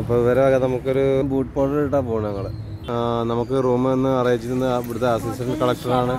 അപ്പോൾ ഇവരെ വക നമുക്കൊരു ബൂട്ട് പൗഡർ ഇട്ടാ പോകണം ഞങ്ങൾ നമുക്ക് റൂം നിന്ന് അറേഞ്ച് ചെയ്യുന്ന ഇവിടുത്തെ അസിസ്റ്റന്റ് കളക്ടറാണ്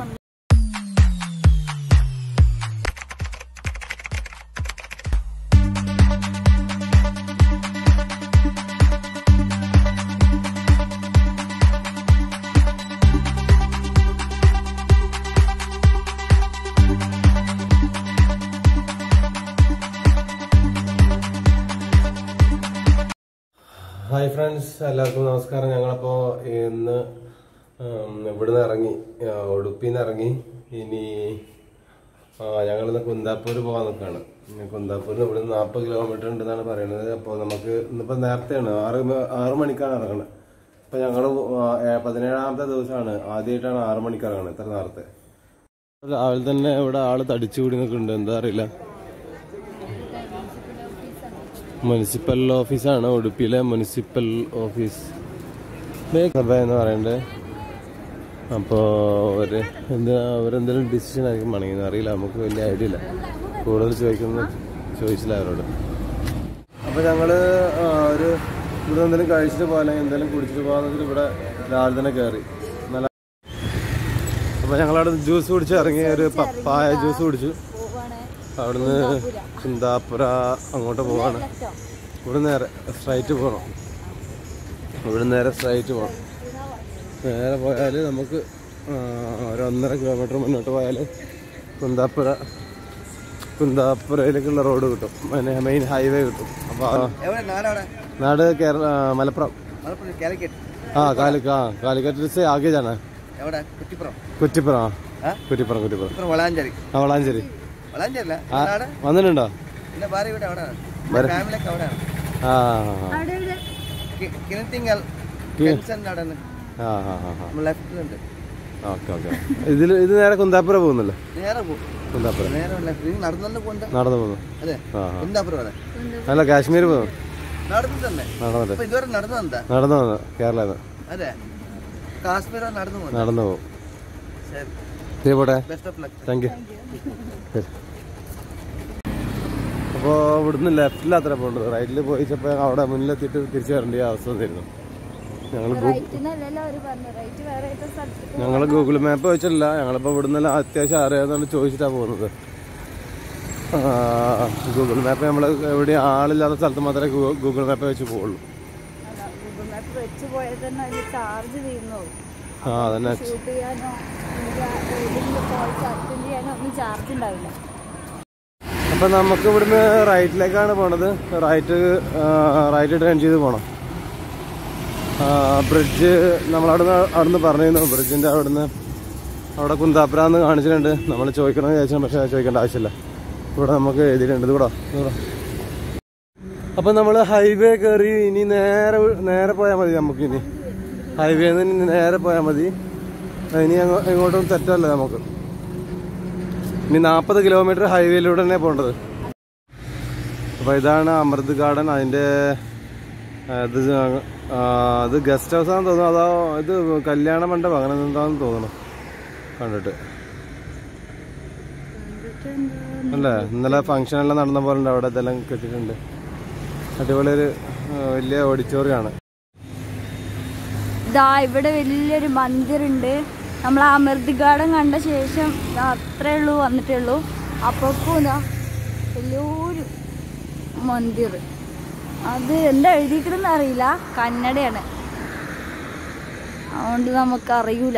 എല്ലാവർക്കും നമസ്കാരം. ഞങ്ങളപ്പോൾ ഇന്ന് ഇവിടുന്ന് ഇറങ്ങി ഉടുപ്പിൽ നിന്ന് ഇറങ്ങി. ഇനി ഞങ്ങളിന്ന് കുന്താപ്പൂർ പോകാൻ നിൽക്കുകയാണ് കുന്താപ്പൂരിന് നിന്ന് നാൽപ്പത് കിലോമീറ്റർ ഉണ്ടെന്നാണ് പറയുന്നത് അപ്പോൾ നമുക്ക് ഇന്നിപ്പോൾ നേരത്തെയാണ്. ആറ് ആറ് മണിക്കാണ് ഇറങ്ങുന്നത് അപ്പോൾ ഞങ്ങൾ പതിനേഴാമത്തെ ദിവസമാണ്. ആദ്യമായിട്ടാണ് ആറ് മണിക്ക് ഇറങ്ങുന്നത് ഇത്ര നേരത്തെ. രാവിലെ തന്നെ ഇവിടെ ആൾ തടിച്ചു കൂടി നിൽക്കുന്നുണ്ട്. എന്താ അറിയില്ല. മുനിസിപ്പൽ ഓഫീസാണ് ഉടുപ്പിയിലെ മുനിസിപ്പൽ ഓഫീസ് സഭ എന്ന് പറയണ്ടേ? അപ്പോൾ അവർ എന്താ അവരെന്തെങ്കിലും ഡിസിഷൻ ആയിരിക്കും പണിയുന്നത്. അറിയില്ല നമുക്ക് വലിയ ഐഡിയ ഇല്ല. കൂടുതൽ ചോദിക്കുന്നു ചോദിച്ചില്ല അവരോട്. അപ്പോൾ ഞങ്ങൾ ഒരു ഇവിടെ എന്തെങ്കിലും കഴിച്ചിട്ട് പോകാൻ എന്തെങ്കിലും കുടിച്ചിട്ട് പോകാന്ന് ഇവിടെ രാവിലെ തന്നെ കയറി നല്ല അപ്പോൾ ഞങ്ങളവിടെ ജ്യൂസ് കുടിച്ച് ഇറങ്ങി ഒരു പപ്പായ ജ്യൂസ് കുടിച്ചു. അവിടുന്ന് ചിന്താപുര അങ്ങോട്ട് പോവാണ്. ഇവിടെ നേരെ സ്ട്രൈറ്റ് പോകണം ഇവിടെ നേരെ സ്ട്രൈറ്റ് പോകണം നേരെ പോയാൽ നമുക്ക് ഒരൊന്നര കിലോമീറ്റർ മുന്നോട്ട് പോയാൽ കുന്താപ്പുര കുന്താപ്പുരയിലേക്കുള്ള റോഡ് കിട്ടും. മെയിൻ ഹൈവേ കിട്ടും. അപ്പോൾ നാട് കേരള മലപ്പുറം. ആ കാലിക്ക ആ കാലിക്കറ്റ് ആകേജാണ് കുറ്റിപ്പുറം. കുറ്റിപ്പുറം കുറ്റിപ്പുറം. കുറ്റിപ്പുറം വളാഞ്ചേരി. ആ വളാഞ്ചേരി. വന്നിട്ടുണ്ടോ? ഇതിൽ ഇത് നേരെ കുന്താപ്പുര പോകുന്നല്ലേ? കുന്താപ്പുര നടന്നു പോകുന്നു. അല്ല കാശ്മീർ പോകുന്നു. നടന്നു വന്നു കേരള നടന്നു പോകും. ശരി. പോട്ടെ. താങ്ക് യു ശരി. അപ്പോൾ ഇവിടുന്ന് ലെഫ്റ്റിലാത്ര പോകേണ്ടത് റൈറ്റിൽ പോയിച്ചപ്പോൾ അവിടെ മുന്നിലെത്തിയിട്ട് തിരിച്ചു വരേണ്ട അവസ്ഥ വന്നിരുന്നു. ഞങ്ങൾ ഞങ്ങൾ ഗൂഗിൾ മാപ്പ് വെച്ചിട്ടില്ല. ഞങ്ങളിപ്പോൾ ഇവിടുന്ന് അത്യാവശ്യം അറിയാമെന്നാണ് ചോദിച്ചിട്ടാണ് പോകുന്നത്. ഗൂഗിൾ മാപ്പ് നമ്മൾ എവിടെ ആളില്ലാത്ത സ്ഥലത്ത് മാത്രമേ ഗൂഗിൾ മാപ്പ് വെച്ച് പോകുള്ളൂ ആ അതന്നെ. ചാർജ് ഉണ്ടാവില്ല. അപ്പം നമുക്ക് ഇവിടുന്ന് റൈറ്റിലേക്കാണ് പോണത്. റൈറ്റ് റൈറ്റ് ടേൺ ചെയ്ത് പോകണം ബ്രിഡ്ജ് നമ്മളവിടുന്ന് അവിടുന്ന് പറഞ്ഞിരുന്നു. ബ്രിഡ്ജിന്റെ അവിടുന്ന് അവിടെ കുന്താപ്പുരാന്ന് കാണിച്ചിട്ടുണ്ട്. നമ്മൾ ചോദിക്കണമെന്ന് ചോദിച്ചാൽ പക്ഷേ ചോദിക്കേണ്ട ആവശ്യമില്ല. ഇവിടെ നമുക്ക് എഴുതിയിട്ടുണ്ട് ഇവിടെ അപ്പം നമ്മൾ ഹൈവേ കയറി ഇനി നേരെ നേരെ പോയാൽ മതി നമുക്കിനി. ഹൈവേന്ന് ഇനി നേരെ പോയാൽ മതി. ഇനി അങ്ങോ- എങ്ങോട്ടും തെറ്റല്ല നമുക്ക്. ഇനി നാൽപ്പത് കിലോമീറ്റർ ഹൈവേയിലൂടെ തന്നെ പോകേണ്ടത്. അപ്പോൾ ഇതാണ് അമൃത് ഗാർഡൻ അതിന്റെ ഇത് അത് ഗസ്റ്റ് ഹൗസ് ആണെന്ന് തോന്നുന്നു. അതോ ഇത് കല്യാണ മണ്ഡപം അങ്ങനെ എന്താണെന്ന് തോന്നുന്നു. കണ്ടിട്ട്. അല്ലേ? ഇന്നലെ ഫംഗ്ഷൻ എല്ലാം നടന്ന പോലെ ഉണ്ട്. അവിടെ ഇതെല്ലാം കെട്ടിട്ടുണ്ട് അടിപൊളി ഒരു വലിയ ഓഡിറ്റോറിയമാണ് ഇവിടെ വലിയൊരു മന്ദിറുണ്ട്. നമ്മൾ ആ ഗാർഡൻ കണ്ട ശേഷം അത്രേ ഉള്ളൂ വന്നിട്ടേ ഉള്ളൂ. അപ്പോഴേക്കും ഇതാ വലിയൊരു മന്ദിർ അത് എന്താ എഴുതിക്കണമെന്ന് അറിയില്ല. കന്നഡയാണ് അതുകൊണ്ട് നമുക്കറിയൂല.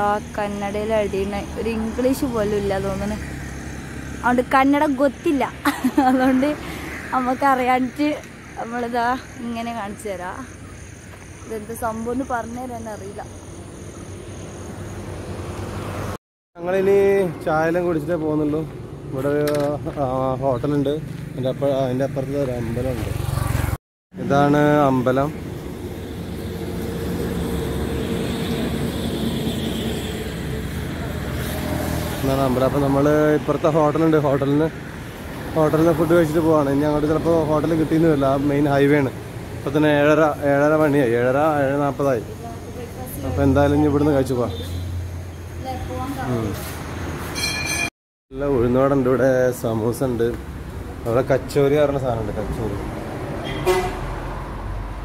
ആ കന്നഡയിൽ എഴുതിയിരുന്ന ഒരു ഇംഗ്ലീഷ് പോലും ഇല്ല തോന്നുന്നു. അതുകൊണ്ട് കന്നഡ ഗൊത്തില്ല. അതുകൊണ്ട് നമുക്കറിയാണ്ട് നമ്മളിതാ ഇങ്ങനെ കാണിച്ചു തരാം. ഇതെന്ത് സംഭവം എന്ന് പറഞ്ഞു തരാൻ അറിയില്ല. ഞങ്ങളിനി ചായയെല്ലാം കുടിച്ചിട്ടേ പോകുന്നുള്ളൂ. ഇവിടെ ഹോട്ടലുണ്ട്. അതിന്റെ അപ്പ അതിന്റെ അപ്പുറത്ത് ഒരു അമ്പലമുണ്ട്. ഇതാണ് അമ്പലം. എന്നാണ് അമ്പലം. അപ്പം നമ്മൾ ഇപ്പുറത്തെ ഹോട്ടലുണ്ട്. ഹോട്ടലിന് ഹോട്ടലിൽ ഫുഡ് കഴിച്ചിട്ട് പോവാണ്. ഇനി അങ്ങോട്ട് ചിലപ്പോൾ ഹോട്ടൽ കിട്ടിയെന്ന് വരില്ല. ആ മെയിൻ ഹൈവേ ആണ്. ഇപ്പം തന്നെ ഏഴര ഏഴര മണിയായി. ഏഴര ഏഴ് നാൽപ്പതായി അപ്പോൾ എന്തായാലും ഇനി ഇവിടുന്ന് കഴിച്ചു പോവാം. നല്ല ഉഴുന്നോടുണ്ട് ഇവിടെ. സമൂസ ഉണ്ട് അവിടെ കച്ചോരി പറഞ്ഞ സാധനമുണ്ട്. കച്ചോരി.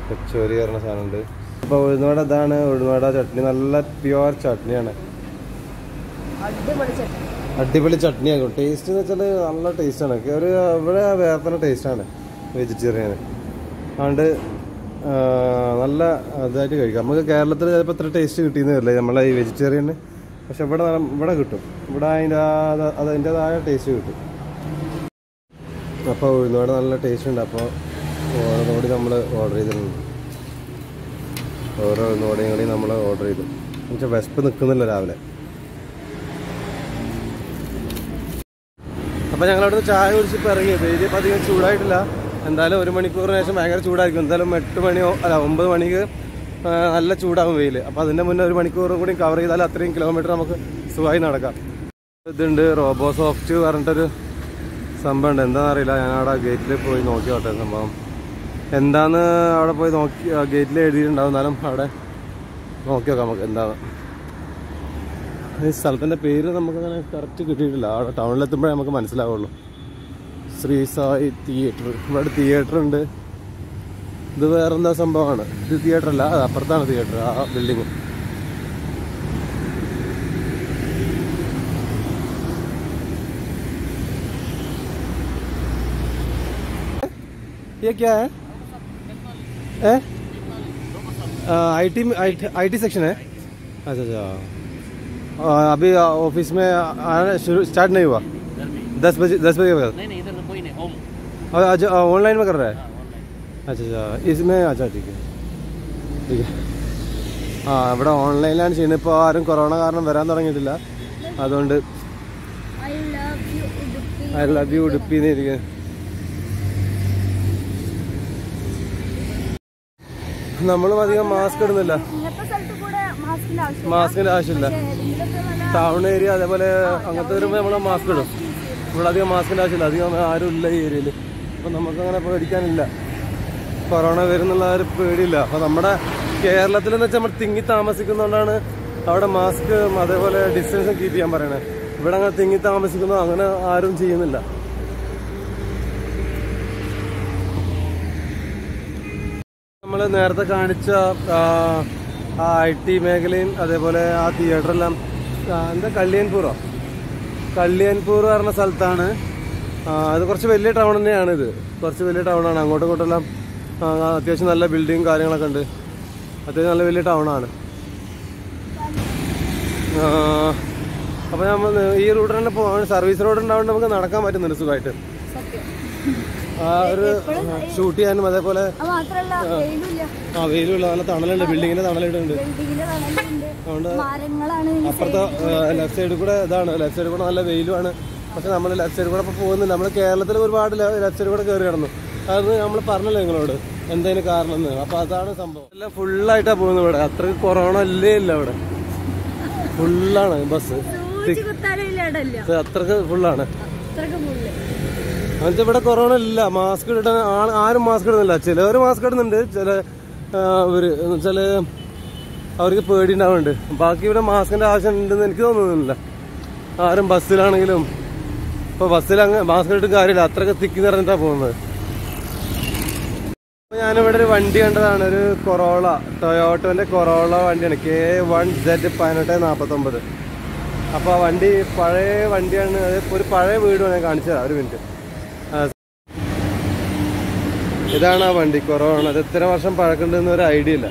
കച്ചോരി പറഞ്ഞ സാധനമുണ്ട്. അപ്പോൾ ഉഴുന്നോട ഇതാണ്. ഉഴുന്നോട ചട്നി. നല്ല പ്യുവർ ചട്നിയാണ്. അടിപൊളി ചട്നി. അടിപൊളി ചട്നിയാകും ടേസ്റ്റ് എന്ന് വെച്ചാൽ നല്ല ടേസ്റ്റാണ് ഒരു ഇവിടെ വേറെ തന്നെ ടേസ്റ്റാണ് വെജിറ്റേറിയൻ അതുകൊണ്ട് നല്ല ഇതായിട്ട് കഴിക്കാം. നമുക്ക് കേരളത്തിൽ ചിലപ്പോൾ ഇത്ര ടേസ്റ്റ് കിട്ടിയെന്ന് വരില്ല നമ്മളെ ഈ വെജിറ്റേറിയന് പക്ഷെ ഇവിടെ ഇവിടെ കിട്ടും. ഇവിടെ അതിന്റെ അതിന്റെതായ ടേസ്റ്റ് കിട്ടും. അപ്പോൾ ഉഴുന്നോടെ നല്ല ടേസ്റ്റ് ഉണ്ട്. അപ്പോൾ ഓരോന്നോടി നമ്മൾ ഓർഡർ ചെയ്തിട്ടുണ്ട്. ഓരോ ഉഴുന്നോടെയും കൂടി നമ്മൾ ഓർഡർ ചെയ്തു. എന്നുവെച്ചാൽ വിശപ്പ് നിൽക്കുന്നില്ല രാവിലെ. അപ്പം ഞങ്ങൾ അവിടുന്ന് ചായ കുടിച്ചിപ്പോൾ ഇറങ്ങി. വെയിൽ അധികം ചൂടായിട്ടില്ല. എന്തായാലും ഒരു മണിക്കൂറിന് ശേഷം ഭയങ്കര ചൂടായിരിക്കും. എന്തായാലും എട്ട് മണിയോ അല്ല ഒമ്പത് മണിക്ക് നല്ല ചൂടാകും വെയിൽ അപ്പോൾ അതിന്റെ മുന്നേ ഒരു മണിക്കൂർ കൂടി കവർ ചെയ്താൽ അത്രയും കിലോമീറ്റർ നമുക്ക് സുഖമായി നടക്കാം. ഇതുണ്ട് റോബോ സോഫ്റ്റ് പറഞ്ഞിട്ടൊരു സംഭവം ഉണ്ട് എന്താണെന്ന് അറിയില്ല. ഞാൻ അവിടെ ഗേറ്റിൽ പോയി നോക്കി നോട്ടെ സംഭവം. എന്താന്ന് അവിടെ പോയി നോക്കി ഗേറ്റിൽ എഴുതിയിട്ടുണ്ടാവും. എന്നാലും അവിടെ നോക്കി നോക്കാം നമുക്ക് എന്താണ് ഈ സ്ഥലത്തിന്റെ പേര് നമുക്ക് അങ്ങനെ കറക്റ്റ് കിട്ടിയിട്ടില്ല. അവിടെ ടൗണിലെത്തുമ്പോഴേ നമുക്ക് മനസ്സിലാവുള്ളൂ. ശ്രീ സായി തിയേറ്റർ ഇവിടെ തിയേറ്റർ ഉണ്ട് ഇത് വേറെന്താ സംഭവമാണ് ഇത് തിയേറ്റർ അല്ല അത് അപ്പുറത്താണ് തിയേറ്റർ ആ ബിൽഡിങ് ये क्या है ए? I T I T section है अच्छा अच्छा आ, अभी ऑफिस में आना शुरू स्टार्ट नहीं हुआ दस बजे दस बजे के बाद और आज ऑनलाइन में कर रहा है अच्छा अच्छा इसमें अच्छा ठीक है ठीक है ആ ഇവിടെ ഓൺലൈനിലാണ് ചെയ്യുന്നത് ഇപ്പോൾ ആരും കൊറോണ കാരണം വരാൻ തുടങ്ങിയിട്ടില്ല അതുകൊണ്ട് I love you Udupi I love you ഉടുപ്പിന്ന് ഇരിക്കുക നമ്മളും അധികം മാസ്ക് ഇടുന്നില്ല ഇങ്ങനത്തെ സ്ഥലത്ത് കൂടെ മാസ്കിന്റെ ആവശ്യം മാസ്കിന്റെ ആവശ്യമില്ല ഏതെങ്കിലുമൊക്കെ നല്ല ടൗൺ ഏരിയ അതേപോലെ അങ്ങനത്തെ വരുമ്പോൾ നമ്മൾ മാസ്ക് ഇടും ഇവിടെ അധികം മാസ്കിന്റെ ആവശ്യമില്ല അധികം ആരും ഇല്ല ഈ ഏരിയയിൽ അപ്പം നമുക്കങ്ങനെ പേടിക്കാനില്ല. കൊറോണ വരുന്നുള്ള ഒരു പേടിയില്ല. അപ്പം നമ്മുടെ കേരളത്തിൽ എന്ന് വെച്ചാൽ നമ്മൾ തിങ്ങി താമസിക്കുന്നതുകൊണ്ടാണ് അവിടെ മാസ്ക് അതേപോലെ ഡിസ്റ്റൻസ് കീപ്പ് ചെയ്യാൻ പറയണേ. ഇവിടെ അങ്ങനെ തിങ്ങി താമസിക്കുന്നു അങ്ങനെ ആരും ചെയ്യുന്നില്ല. നമ്മൾ നേരത്തെ കാണിച്ച ആ ഐ ടി മേഖലയും അതേപോലെ ആ തിയേറ്ററെല്ലാം എന്താ കള്ളിയൻപൂറോ കള്ളിയൻപൂർ പറഞ്ഞ സ്ഥലത്താണ് അത് കുറച്ച് വലിയ ടൗൺ തന്നെയാണ് ഇത്. കുറച്ച് വലിയ ടൗണാണ് അങ്ങോട്ടും ഇങ്ങോട്ടെല്ലാം അത്യാവശ്യം നല്ല ബിൽഡിങ് കാര്യങ്ങളൊക്കെ ഉണ്ട്. അത്യാവശ്യം നല്ല വലിയ ടൗണാണ് അപ്പോൾ നമ്മൾ ഈ റൂട്ടിൽ തന്നെ പോകാൻ സർവീസ് റോഡ് ഉണ്ടാവുകൊണ്ട് നമുക്ക് നടക്കാൻ പറ്റുന്നുണ്ട് സുഖമായിട്ട് ആ ഒരു ഷൂട്ട് ചെയ്യാനും അതേപോലെ ആ വെയിലുള്ള നല്ല തണലുണ്ട്. ബിൽഡിങ്ങിന്റെ തണലുണ്ട്. അതുകൊണ്ട് അപ്പുറത്തെ ലെഫ്റ്റ് സൈഡിൽ കൂടെ ഇതാണ്. ലെഫ്റ്റ് സൈഡിൽ കൂടെ നല്ല വെയിലുമാണ്. പക്ഷെ നമ്മൾ ലെഫ്റ്റ് സൈഡിൽ കൂടെ ഇപ്പോൾ പോകുന്നില്ല നമ്മൾ കേരളത്തിൽ ഒരുപാട് ലെഫ്റ്റ് സൈഡിൽ കൂടെ കയറി കിടന്നു അത് നമ്മൾ പറഞ്ഞല്ലോ നിങ്ങളോട് എന്തതിന് കാരണം എന്ന്. അപ്പൊ അതാണ് സംഭവം. എല്ലാം ഫുള്ളായിട്ടാണ് പോകുന്നത് ഇവിടെ. അത്ര കൊറോണ ഇല്ലേ ഇല്ല ഇവിടെ. ഫുള്ളാണ് ബസ്. അത്രയ്ക്ക് ഫുള്ളാണ്. എന്നിട്ട് ഇവിടെ കൊറോണ ഇല്ല. മാസ്ക് ഇടാൻ ആരും മാസ്ക് ഇടുന്നില്ല. ചിലവർ മാസ്ക് ഇടുന്നുണ്ട്. ചില ഇവർ ചില അവർക്ക് പേടി ഉണ്ടാവുന്നുണ്ട് ബാക്കി ഇവിടെ മാസ്കിന്റെ ആവശ്യം ഉണ്ടെന്ന് എനിക്ക് തോന്നുന്നില്ല. ആരും ബസ്സിലാണെങ്കിലും ഇപ്പൊ ബസ്സിൽ അങ്ങ് മാസ്ക് ഇട്ട് കാര്യമില്ല. അത്രയ്ക്ക് തിക്കി നിറഞ്ഞിട്ടാ പോകുന്നത്. അപ്പൊ ഞാനിവിടെ ഒരു വണ്ടി കണ്ടതാണ്. ഒരു കൊറോള ടൊയോട്ടോന്റെ കൊറോള വണ്ടിയാണ്. കെ വൺ സെഡ് പതിനെട്ട് നാപ്പത്തൊമ്പത്. അപ്പൊ ആ വണ്ടി പഴയ വണ്ടിയാണ്. ഒരു പഴയ വീടുമാണ് ഞാൻ കാണിച്ചത് ഒരു മിനിറ്റ് ഇതാണ് ആ വണ്ടി. കൊറോണ അത് എത്ര വർഷം പഴക്കണ്ടെന്ന് ഒരു ഐഡിയ ഇല്ല.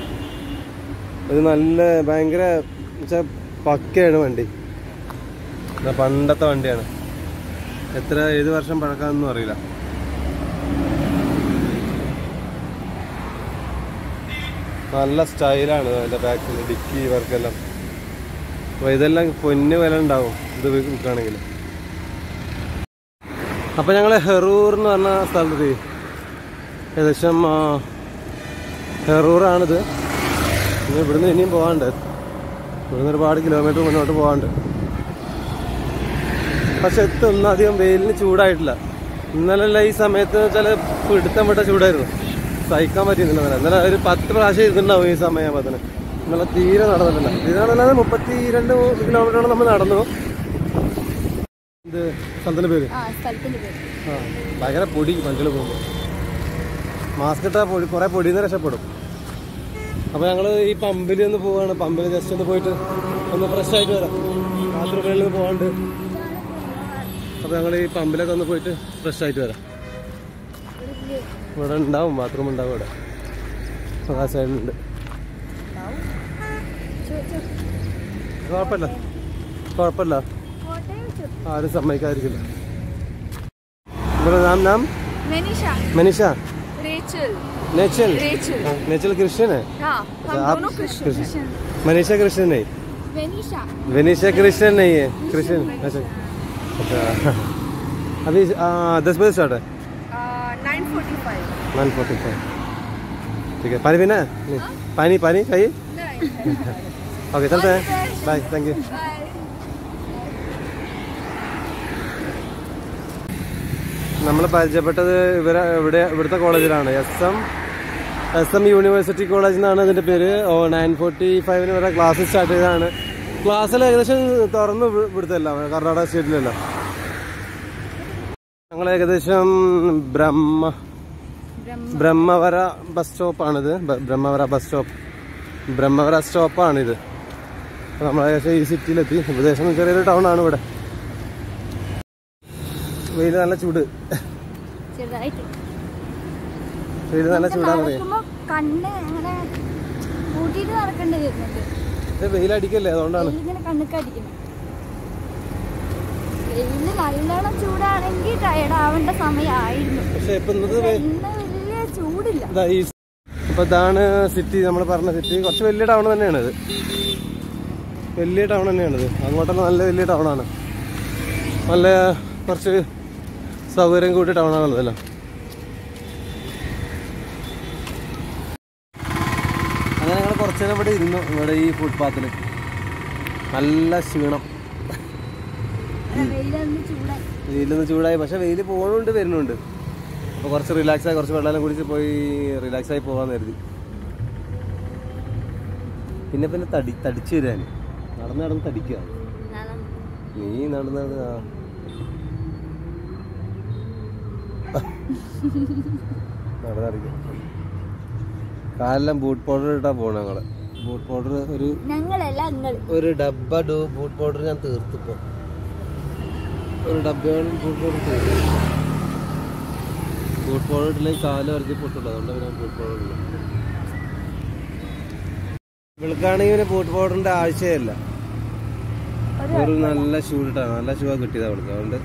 ഇത് നല്ല ഭയങ്കര പക്കയാണ് വണ്ടി. പണ്ടത്തെ വണ്ടിയാണ്. എത്ര ഏത് വർഷം പഴക്കാമെന്നും അറിയില്ല. നല്ല സ്റ്റൈലാണ് അതിന്റെ ബാക്കിൽ ഡിക്കി വർക്കെല്ലാം അപ്പോൾ ഇതെല്ലാം പൊന്ന് വില ഉണ്ടാവും ഇത് വിൽക്കുകയാണെങ്കിൽ. അപ്പോൾ ഞങ്ങൾ ഹെറൂർ എന്ന് പറഞ്ഞ സ്ഥലത്ത് ഏകദേശം ഹെറൂറാണിത്. ഇവിടുന്ന് ഇനിയും പോകാണ്ട് ഇവിടുന്ന് ഒരുപാട് കിലോമീറ്റർ മുന്നോട്ട് പോകാണ്ട് പക്ഷെ ഇത്തൊന്നും അധികം വെയിലിന് ചൂടായിട്ടില്ല. ഇന്നലെ ഈ സമയത്ത് വെച്ചാൽ പിടുത്തം വിട്ട ചൂടായിരുന്നു. സഹിക്കാൻ പറ്റിയിരുന്നില്ല ഇന്നലെ. ഇന്നലെ ഒരു പത്ത് പ്രാവശ്യം ഇരുന്നുണ്ടാവും ഈ സമയത്തിന് ഇന്നലെ തീരെ നടന്നിട്ടില്ല. തീരെ മുപ്പത്തി രണ്ട് കിലോമീറ്ററോളം നമ്മൾ നടന്നു. ഇത് സ്ഥലത്തിന്റെ പേര്? ആ ഭയങ്കര പൊടി വണ്ടികൾ പോകുമ്പോൾ മാസ്ക് ഇട്ടാൽ പൊടി കുറേ പൊടിയിൽ നിന്ന് രക്ഷപ്പെടും. അപ്പോൾ ഞങ്ങൾ ഈ പമ്പിൽ ഒന്ന് പോവാണ്. പമ്പിൽ ജസ്റ്റ് ഒന്ന് പോയിട്ട് ഒന്ന് ഫ്രഷ് ആയിട്ട് വരാം. ബാത്റൂമുകളിൽ നിന്ന് പോകാണ്ട് അപ്പോൾ ഞങ്ങൾ ഈ പമ്പിലൊക്കെ ഒന്ന് പോയിട്ട് ഫ്രഷ് ആയിട്ട് വരാം ഇവിടെ ഉണ്ടാവും ബാത്റൂം ഉണ്ടാവും ഇവിടെ ആ സൈഡിലുണ്ട് കുഴപ്പമില്ല കുഴപ്പമില്ല ആരും സമ്മതിക്കാതിരിക്കില്ല ഇവിടെ നാം നാം मनीषा मनीषा रेचल नेचल रेचल नेचल कृष्ण है हाँ हम आप दोनों कृष्ण कृष्ण मनीषा कृष्ण नहीं मनीषा विनीशा कृष्ण नहीं है कृष्ण अच्छा अच्छा अभी आ, दस बजे स्टार्ट है nine forty five one forty five ठीक है पानी पीना है नहीं पानी पानी चाहिए ओके चलते हैं बाय थैंक यू നമ്മൾ പരിചയപ്പെട്ടത് ഇവരെ ഇവിടെ ഇവിടുത്തെ കോളേജിലാണ് S M S M university college എന്നാണ് ഇതിന്റെ പേര് ഓ നയൻ ഫോർട്ടി ഫൈവിന് വരെ ക്ലാസ് സ്റ്റാർട്ട് ചെയ്തതാണ് ക്ലാസ്സിൽ ഏകദേശം തുറന്ന് വി- കർണാടക സ്റ്റേറ്റിലല്ല. ഞങ്ങൾ ഏകദേശം Brahma Brahmavar bus സ്റ്റോപ്പാണിത്. Brahmavar bus stop. Brahmavar സ്റ്റോപ്പാണിത്. നമ്മൾ ഏകദേശം ഈ സിറ്റിയിലെത്തി. ഉപദേശം ചെറിയൊരു ടൗൺ ആണ് ഇവിടെ. വെയിൽ നല്ല ചൂട്. വെയിൽ നല്ല ചൂടാണ് കണ്ണ് അങ്ങനെ കൂട്ടിയിട്ട് നടക്കേണ്ടി വരുന്നുണ്ട്. ഇത് വെയിലടിക്കല്ലേ? അതുകൊണ്ടാണ്. വെയിലിങ്ങനെ കണ്ണൊക്കെ അടിക്കുന്നു വെയിൽ നല്ലോണം ചൂടാണെങ്കിൽ ടയർഡ് ആവേണ്ട സമയമായിരുന്നു. പക്ഷെ ഇപ്പൊ ഇന്നത്തെ വെ- ഇന്ന് വലിയ ചൂടില്ല. ഇതാ ഈ ഇപ്പൊ ഇതാണ് സിറ്റി നമ്മൾ പറഞ്ഞ സിറ്റി കുറച്ച് വലിയ ടൗൺ തന്നെയാണ് ഇത്. വലിയ ടൗൺ തന്നെയാണിത് അങ്ങോട്ടൊക്കെ നല്ല വലിയ ടൗൺ ആണ്. നല്ല കുറച്ച് സൗകര്യം കൂട്ടിയ ടൗൺ ആണല്ലോ അങ്ങനെ ഞങ്ങൾ കുറച്ച് ഇവിടെ ഇരുന്നു ഇവിടെ ഈ ഫുട്പാത്തിൽ നല്ല ക്ഷീണം. വെയിലൊന്ന് ചൂടായി. പക്ഷെ വെയിൽ പോകുന്നുണ്ട് വരുന്നുണ്ട്. അപ്പോൾ കുറച്ച് റിലാക്സ് ആയി കുറച്ച് വെള്ളം കുടിച്ച് പോയി റിലാക്സ് ആയി പോകാൻ കരുതി. പിന്നെ പിന്നെ തടി തടിച്ചു വരാൻ നടന്ന് നടന്ന് തടിക്കുക നീ നടന്ന് നടന്ന് ആ. കാലെല്ലാം ബൂട്ട് പൗഡർ ഇട്ടാ പോണ ഞങ്ങൾ. ബൂട്ട് പൗഡർ ഒരു ഞങ്ങളല്ല നിങ്ങൾ ഒരു ഡബ്ബ ഡോ ബൂട്ട് പൗഡർ ഞാൻ തീർത്തിപ്പോ. ഒരു ഡബ്ബയോളം ബൂട്ട് പൗഡർ തീർത്തു ബൂട്ട് പൗഡർ ഇട്ടില്ലെങ്കിൽ കാൽ വരച്ച് പൊട്ടുള്ളൂ അതുകൊണ്ട് ഞാൻ ബൂട്ട് പൗഡർ ഇല്ല ഇവൾക്കാണെങ്കിൽ പിന്നെ ബൂട്ട് പൗഡറിന്റെ ആവശ്യമല്ല. ഒരു നല്ല ഷൂ ഇട്ടാണ് നല്ല ഷൂ കിട്ടിയത് അവൾക്ക്. അതുകൊണ്ട്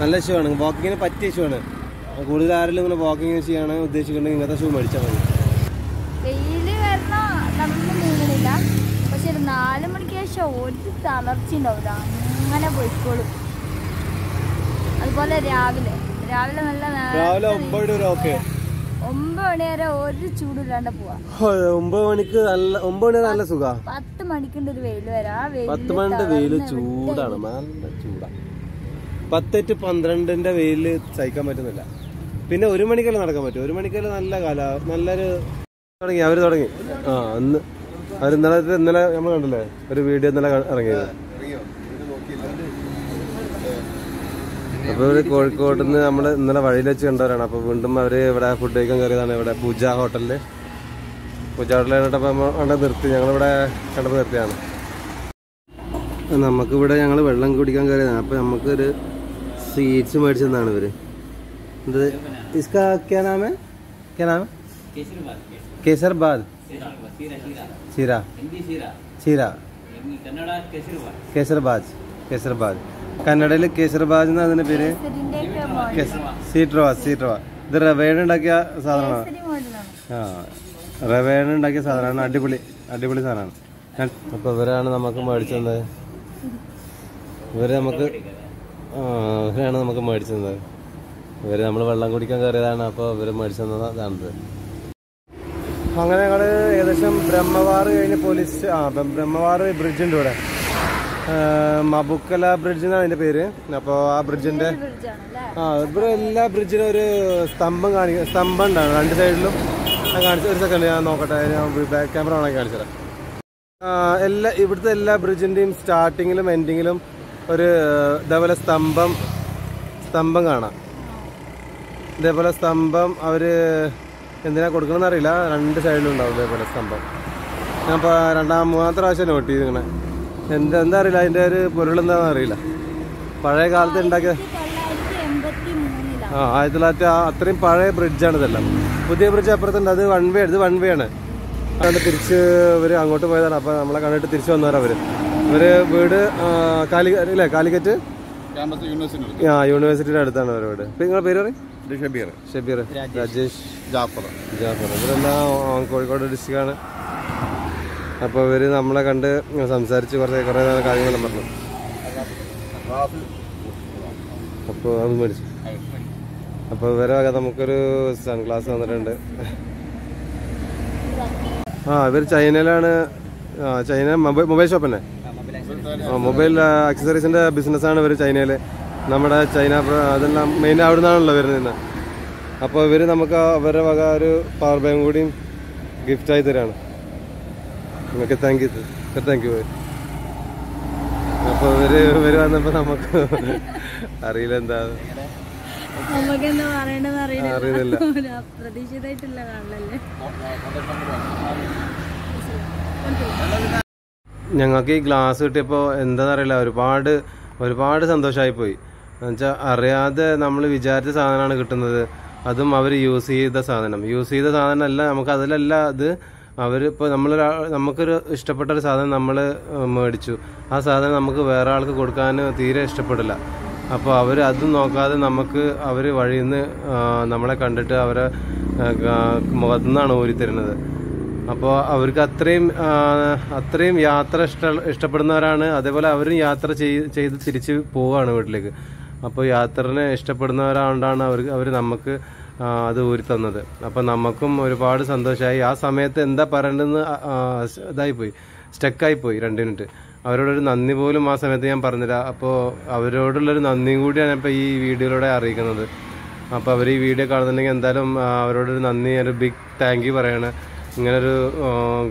നല്ല ഷൂ ആണ്. വാക്കിങ്ങിന് പറ്റിയ ഷൂ ആണ്. കൂടുതൽ ആരെങ്കിലും ഇങ്ങനെ വാക്കിംഗ് ചെയ്യാണ് ഉദ്ദേശിക്കുന്നത് ഇങ്ങനത്തെ ഷൂ മേടിച്ചാൽ മതി. വെയിൽ കാരണം പക്ഷെ ഒരു നാല് മണിക്ക് ശേഷം ഒരു തളർച്ച ഉണ്ടാവില്ല. അങ്ങനെ പോയിക്കോളും. അതുപോലെ രാവിലെ. രാവിലെ നല്ല രാവിലെ ഒമ്പത് വരെ ഓക്കെ ഒമ്പത് മണി വരെ ഒരു ചൂടില്ലാണ്ട് പോവാ. ഒമ്പത് മണിക്ക് നല്ല ഒമ്പത് മണി നല്ല സുഖാ? പത്ത് മണിക്കുണ്ട് ഒരു വെയിൽ വരാ. പത്ത് മണിന്റെ വെയിൽ ചൂടാണ്. നല്ല ചൂടാ. പത്ത് ടു പന്ത്രണ്ടിന്റെ വെയിൽ സഹിക്കാൻ പറ്റുന്നില്ല. പിന്നെ ഒരു മണിക്കല്ലേ നടക്കാൻ പറ്റും? ഒരു മണിക്കല്ലേ നല്ല കാല നല്ലൊരു തുടങ്ങി. അവർ തുടങ്ങി. ആ അന്ന് അവർ ഇന്നലെ ഇന്നലെ നമ്മൾ കണ്ടല്ലേ? ഒരു വീഡിയോ ഇന്നലെ ഇറങ്ങിയത്. അപ്പൊ ഇവർ കോഴിക്കോട് നിന്ന് നമ്മൾ ഇന്നലെ വഴിയിൽ വെച്ച് കണ്ടവരാണ്. അപ്പൊ വീണ്ടും അവർ ഇവിടെ ഫുഡ് കഴിക്കാൻ കയറിയതാണ് ഇവിടെ പൂജ ഹോട്ടലിൽ. പൂജ ഹോട്ടലിൽ കണ്ടപ്പോ നമ്മ അവിടെ നിർത്തി. ഞങ്ങളിവിടെ കണ്ടപ്പോ നിർത്തിയാണ് നമുക്കിവിടെ ഞങ്ങൾ വെള്ളം കുടിക്കാൻ കയറിയതാണ്. അപ്പൊ നമുക്കൊരു സ്വീറ്റ്സ് മേടിച്ചതാണ് ഇവർ. ഇത് इसका क्या नाम है क्या नाम है केसर बाद ചീര ചീര കേസർബാജ് കേസർബാജ് കന്നഡയിൽ കേസർബാജ് എന്ന അതിന്റെ പേര് കേസരിന്റെയൊക്കെ model sweet rava sweet rava ഇത് റവേണ് ഉണ്ടാക്കിയ സാധനമാണ് കേസരി മോഡലാണ് ആ റവേണ് ഉണ്ടാക്കിയ സാധനമാണ് അടിപൊളി അടിപൊളി സാധനമാണ് ഞാൻ അപ്പൊ ഇവരാണ് നമുക്ക് മേടിച്ചത് ഇവര് നമുക്ക് ആ, ഇവരാണ് നമുക്ക് മേടിച്ചത് ഇവർ നമ്മൾ വെള്ളം കുടിക്കാൻ കയറിയതാണ്. അപ്പോൾ ഇവർ മേടിച്ചത് ഇതാണിത്. അങ്ങനെ ഞങ്ങൾ ഏകദേശം ബ്രഹ്മവാർ കഴിഞ്ഞ് പോലീസ് ആ ബ്ര- ബ്രഹ്മവാർ ബ്രിഡ്ജ് ഉണ്ട് ഇവിടെ. മബുക്കല ബ്രിഡ്ജ് എന്നാണ് അതിന്റെ പേര്. അപ്പോൾ ആ ബ്രിഡ്ജിന്റെ ബ്രിഡ്ജാണ് അല്ലേ ആ ഇവിടെ എല്ലാ ബ്രിഡ്ജിനും ഒരു സ്തംഭം കാണിക്കുക സ്തംഭം ഉണ്ടാണ്. രണ്ട് സൈഡിലും ഞാൻ കാണിച്ച ഒരു സെക്കൻഡ് ഞാൻ നോക്കട്ടെ. ഞാൻ ബാക്ക് ക്യാമറ ആണെങ്കിൽ കാണിച്ചു എല്ലാ ഇവിടുത്തെ എല്ലാ ബ്രിഡ്ജിന്റെയും സ്റ്റാർട്ടിങ്ങിലും എൻഡിങ്ങിലും ഒരു ഇതേപോലെ സ്തംഭം സ്തംഭം കാണാം. ഇതേപോലെ സ്തംഭം അവർ എന്തിനാ കൊടുക്കണമെന്ന് അറിയില്ല. രണ്ട് സൈഡിലും ഉണ്ടാവും ഇതേപോലെ സ്തംഭം. ഞാൻ ഇപ്പോൾ രണ്ടാം മൂന്നാമത്തെ പ്രാവശ്യം നോട്ട് ചെയ്തിങ്ങനെ എന്താ എന്താ അറിയില്ല. അതിന്റെ ഒരു പൊരുളെന്താണെന്ന് അറിയില്ല. പഴയ കാലത്ത് ഉണ്ടാക്കിയ ആ ആയിരത്തി തൊള്ളായിരത്തി അത്രയും പഴയ ബ്രിഡ്ജാണ് ഇതെല്ലാം. പുതിയ ബ്രിഡ്ജ് അപ്പുറത്തുണ്ട്. അത് വൺ വേ ഇത് വൺ വേ ആണ്. അതുകൊണ്ട് തിരിച്ച് ഇവർ അങ്ങോട്ട് പോയതാണ്. അപ്പോൾ നമ്മളെ കണ്ടിട്ട് തിരിച്ച് വന്നവരവർ ഇവർ വീട് കാലി അല്ലേ കാലിക്കറ്റ്? ആ യൂണിവേഴ്സിറ്റിയുടെ അടുത്താണ് അവരോട് നിങ്ങളുടെ പേര് പറയും? ഷബീർ. ഷബീർ. രാജേഷ്. ജാഫർ. ജാഫർ. ഇവരെല്ലാം കോഴിക്കോട് ഡിസ്ട്രിക്റ്റാണ്. അപ്പോൾ ഇവർ നമ്മളെ കണ്ട് സംസാരിച്ച് കുറേ കുറേ കാര്യങ്ങളും പറഞ്ഞു. അപ്പോൾ അത് മേടിച്ചു. അപ്പോൾ ഇവരെ വക നമുക്കൊരു സൺഗ്ലാസ് തന്നിട്ടുണ്ട്. ആ ഇവർ ചൈനയിലാണ് ചൈന മൊബൈൽ മൊബൈൽ ഷോപ്പ് തന്നെ? മൊബൈൽ അക്സസറീസിന്റെ ബിസിനസ്സാണ് ഇവർ ചൈനയിൽ നമ്മുടെ ചൈന അതെല്ലാം മെയിൻ അവിടെ നിന്നാണല്ലോ വരുന്നത് അപ്പോൾ ഇവർ നമുക്ക് അവരുടെ വക ഒരു പവർ ബാങ്ക് കൂടിയും ഗിഫ്റ്റായി തരാണ്. നിങ്ങൾക്ക് താങ്ക് യു താങ്ക് യു അപ്പോൾ ഇവർ ഇവർ വന്നപ്പോൾ നമുക്ക് അറിയില്ല എന്താ. അറിയില്ല. കാണലല്ലേ? ഞങ്ങൾക്ക് ഈ ഗ്ലാസ് കിട്ടിയപ്പോൾ എന്താണെന്നറിയില്ല ഒരുപാട് ഒരുപാട് സന്തോഷമായി പോയി എന്നുവെച്ചാൽ അറിയാതെ നമ്മൾ വിചാരിച്ച സാധനമാണ് കിട്ടുന്നത്. അതും അവർ യൂസ് ചെയ്ത സാധനം. യൂസ് ചെയ്ത സാധനം അല്ല നമുക്ക് അതിലല്ല അത് അവരിപ്പോൾ നമ്മൾ നമുക്കൊരു ഇഷ്ടപ്പെട്ട ഒരു സാധനം നമ്മൾ മേടിച്ചു. ആ സാധനം നമുക്ക് വേറെ ആൾക്ക് കൊടുക്കാൻ തീരെ ഇഷ്ടപ്പെടില്ല. അപ്പോൾ അവർ അതും നോക്കാതെ നമുക്ക് അവർ വഴിയിൽ നിന്ന് നമ്മളെ കണ്ടിട്ട് അവരെ മുഖത്തു നിന്നാണ് ഊരി തരുന്നത് അപ്പോൾ അവർക്ക് അത്രയും അത്രയും യാത്ര ഇഷ്ട ഇഷ്ടപ്പെടുന്നവരാണ്. അതേപോലെ അവരും യാത്ര ചെയ്ത് തിരിച്ച് പോവുകയാണ് വീട്ടിലേക്ക്. അപ്പോൾ യാത്രനെ ഇഷ്ടപ്പെടുന്നവരാണ്ടാണ് അവർ അവർ നമുക്ക് അത് ഊരി തന്നത്. അപ്പോൾ നമുക്കും ഒരുപാട് സന്തോഷമായി ആ സമയത്ത് എന്താ പറയേണ്ടതെന്ന് ഇതായിപ്പോയി. സ്റ്റക്കായിപ്പോയി രണ്ട് മിനിറ്റ്. അവരോടൊരു നന്ദി പോലും ആ സമയത്ത് ഞാൻ പറഞ്ഞില്ല. അപ്പോൾ അവരോടുള്ളൊരു നന്ദിയും കൂടിയാണ് ഇപ്പോൾ ഈ വീഡിയോയിലൂടെ അറിയിക്കുന്നത്. അപ്പോൾ അവർ ഈ വീഡിയോ കാണുന്നുണ്ടെങ്കിൽ എന്തായാലും അവരോടൊരു നന്ദി. ഒരു ബിഗ് താങ്ക് യു പറയാണ്. ഇങ്ങനൊരു